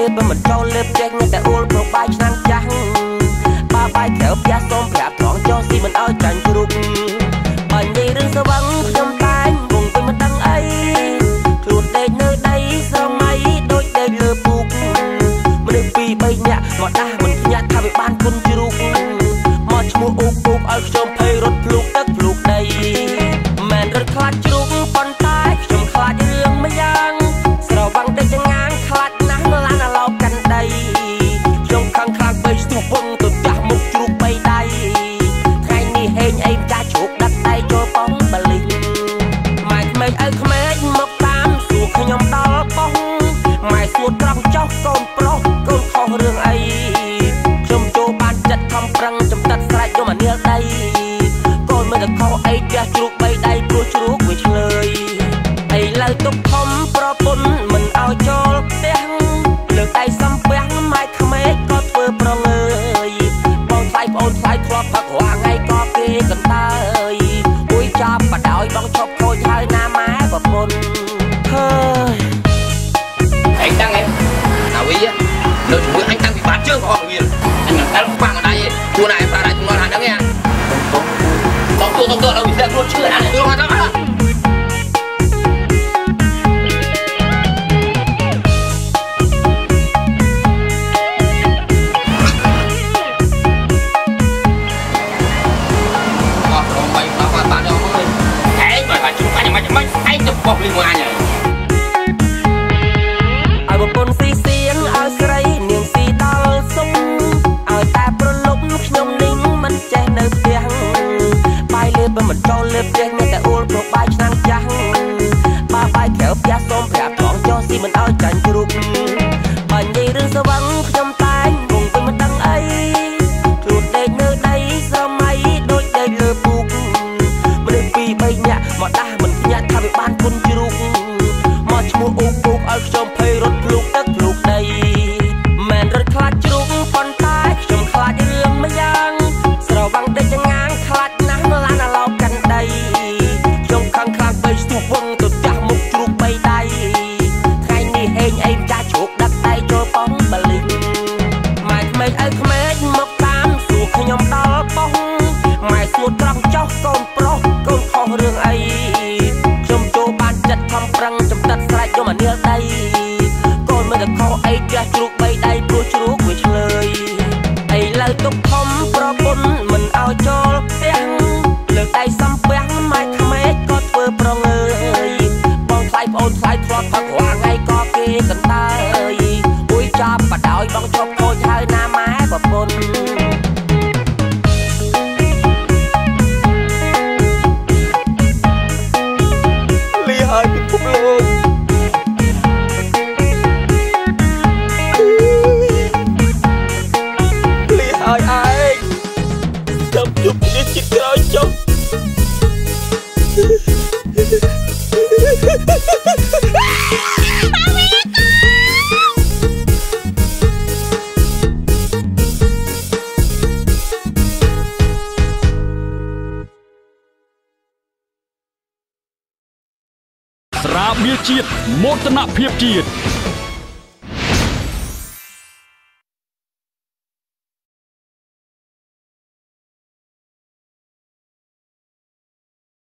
លឺបើមិនចូលលើផ្ទះញ៉ាំតែអ៊ូលប្របាយឆ្នាំ ខ្ញុំចូលបានចិត្តខំប្រឹងចំកាត់ស្រែកយកមកនាលដីកូនមើលតែខោអីផ្ទះជ្រូកបីដៃព្រោះជ្រូកវាឆ្លើយឥឡូវទុកខំប្រពន្ធមិនឲ្យចូលផ្ទះលើកដៃសំពះម៉ែក្មេកក៏ធ្វើប្រងើយបងថ្លៃបងថ្លៃធ្លាប់ផឹករាល់ថ្ងៃក៏គេកន្តើ បាយលេបមិនចូលលេបផ្ទះមានតែអួលព្រោះបាយឆ្នាំងចាស់បើបាយក្រៅផ្ទះសូមប្រាប់ផងចុះស៊ីមិនឲ្យចាញ់ជ្រូកបើនិយាយរឿងស្វឹងខ្ញុំតែងគង់ទៅមិនដឹងអីខ្លួនដេកនៅដីសម័យដូចដេកលើពូកមនុស្សពីរបីនាក់មកដាស់មិនញាក់ថាវាបានគុណជ្រូកមកឈ្មោះអ៊ូ ឥឡូវទុកខំប្រពន្ធមិនឲ្យចូលផ្ទះលើកដៃសំពះម៉ែក្មេកក៏ធ្វើប្រងើយបងថ្លៃប្អូនថ្លៃធ្លាប់ផឹករាល់ថ្ងៃក៏គេកន្តើយអួយចាប់បដោយបងជប់ខូចហើយណាម៉ែប្រពន្ធ ស្រាបៀរជាតិមោទនភាពជាតិ